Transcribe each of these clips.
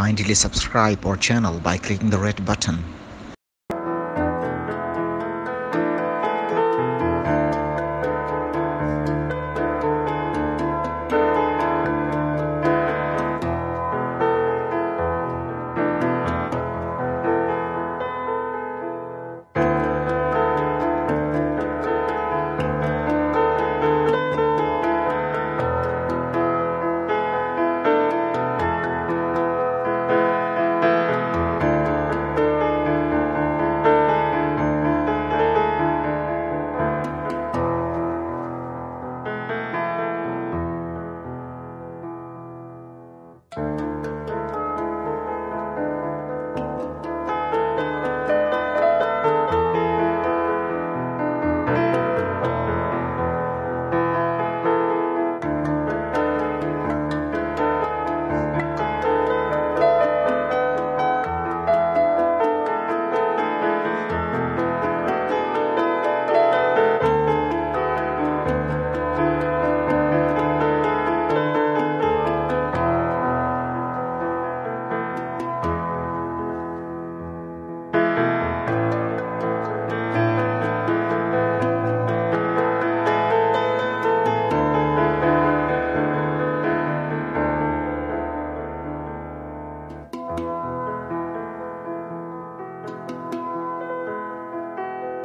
Kindly subscribe our channel by clicking the red button.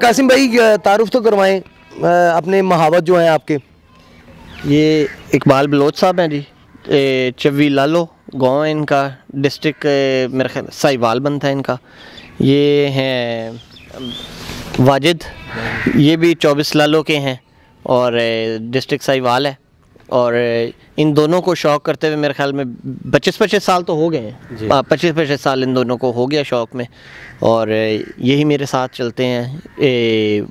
Qasim بھائی تعارف تو کروائیں۔ اپنے محاوت جو ہیں آپ کے۔ یہ اقبال بلوچ صاحب ہیں جی۔ چوی لالو گاؤں ہے ان کا۔ ڈسٹرک میرے خیال سائیوال بنتا ہے ان کا۔ یہ ہیں، واجد۔ یہ بھی چوبیس لالو کے ہیں اور ڈسٹرک سائیوال ہے۔ اور ان دونوں کو شوق کرتے ہوئے میرے خیال میں پچیس پچیس سال تو ہو گئے ہیں۔ پچیس پچیس سال ان دونوں کو ہو گیا شوق میں۔ اور یہی میرے ساتھ چلتے ہیں۔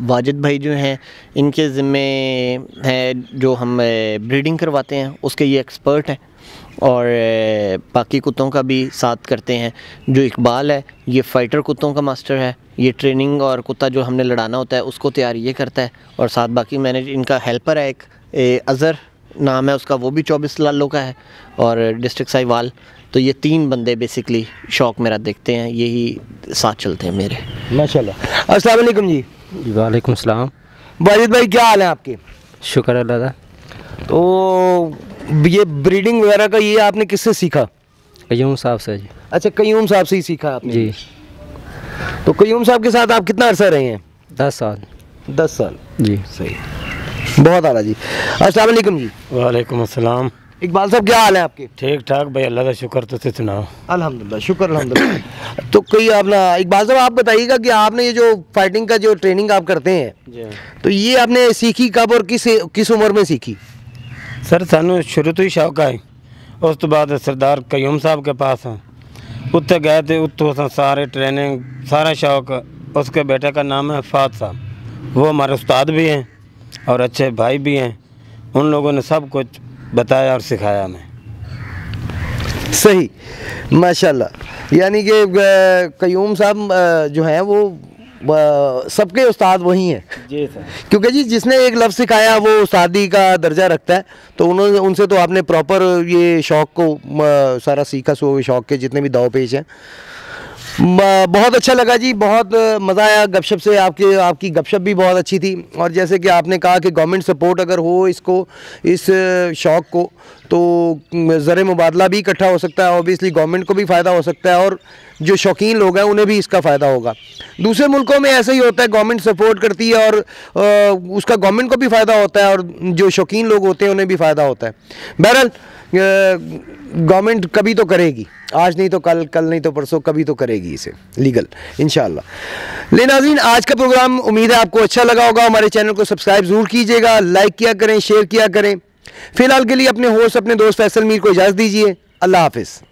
واجد بھائی جو ہیں ان کے ذمے ہیں جو ہم بریڈنگ کرواتے ہیں اس کے یہ ایکسپرٹ ہیں۔ اور باقی کتوں کا بھی ساتھ کرتے ہیں۔ جو اقبال ہے یہ فائٹر کتوں کا ماسٹر ہے۔ یہ ٹریننگ اور کتا جو ہم نے لڑانا ہوتا ہے اس کو تیار یہ کرتا ہے۔ اور ساتھ باقی میں نے ان کا ہیلپر ہے ایک اظہر۔ نام ہے اس کا وہ بھی چوبیس لالوں کا ہے اور ڈسٹرک سائیوال تو یہ تین بندے بیسکلی شوق میرا دیکھتے ہیں یہی ساتھ چلتے ہیں میرے۔ ماشاء اللہ السلام علیکم جی۔ وعلیکم السلام۔ واجد بھائی کیا حال ہے آپ کے؟ شکر اللہ کا۔ تو یہ بریڈنگ وغیرہ کا یہ آپ نے کس سے سیکھا؟ قیوم صاحب سے جی۔ اچھا قیوم صاحب سے ہی سیکھا آپ نے۔ جی۔ تو قیوم صاحب کے ساتھ آپ کتنا عرصہ رہے ہیں؟ دس سال۔ دس سال۔ جی۔ صحیح۔ بہت اعلیٰ جی۔ السلام علیکم جی۔ وعلیکم السلام۔ اقبال صاحب کیا حال ہے آپ کے؟ ٹھیک ٹھاک بھائی اللہ کا شکر تو سناؤ۔ الحمد للہ شکر الحمد للہ تو کوئی اپنا اقبال صاحب آپ بتائیے گا کہ آپ نے یہ جو فائٹنگ کا جو ٹریننگ آپ کرتے ہیں جی تو یہ آپ نے سیکھی کب اور کس کس عمر میں سیکھی؟ سر سانو شروع تو ہی شوق آئی اس تو بعد سردار قیوم صاحب کے پاس ہیں اتنے گئے تھے اتو سارے ٹریننگ سارا شوق۔ اس کے بیٹے کا نام ہے فات صاحب۔ وہ ہمارے استاد بھی ہیں۔ اور اچھے بھائی بھی ہیں ان لوگوں نے سب کچھ بتایا اور سکھایا ہمیں۔ صحیح ماشاء اللہ یعنی کہ قیوم صاحب جو ہیں وہ سب کے استاد وہی ہیں۔ جی سر۔ کیونکہ جی جس نے ایک لفظ سکھایا وہ استادی کا درجہ رکھتا ہے۔ تو انہوں نے ان سے تو آپ نے پراپر یہ شوق کو سارا سیکھا سو شوق کے جتنے بھی داؤ پیش ہیں۔ بہت اچھا لگا جی بہت مزہ آیا گپ شپ سے، آپ کے آپ کی گپ شپ بھی بہت اچھی تھی۔ اور جیسے کہ آپ نے کہا کہ گورنمنٹ سپورٹ اگر ہو اس کو، اس شوق کو، تو زر مبادلہ بھی اکٹھا ہو سکتا ہے۔ اوبیسلی گورنمنٹ کو بھی فائدہ ہو سکتا ہے اور جو شوقین لوگ ہیں، انہیں بھی اس کا فائدہ ہوگا۔ دوسرے ملکوں میں ایسا ہی ہوتا ہے گورنمنٹ سپورٹ کرتی ہے اور اس کا گورنمنٹ کو بھی فائدہ ہوتا ہے اور جو شوقین لوگ ہوتے ہیں، انہیں بھی فائدہ ہوتا ہے۔ بہرحال گورنمنٹ کبھی تو کرے گی۔ آج نہیں تو کل کل نہیں تو پرسوں، کبھی تو کرے گی اسے۔ لیگل انشاءاللہ۔ لے ناظرین، آج کا پروگرام امید ہے آپ کو اچھا لگا ہوگا۔ ہمارے چینل کو سبسکرائب ضرور کیجیے گا۔ لائک کیا کریں شیئر کیا کریں۔ فی الحال کے لیے اپنے ہوسٹ اپنے دوست فیصل میر کو اجازت دیجیے اللہ حافظ۔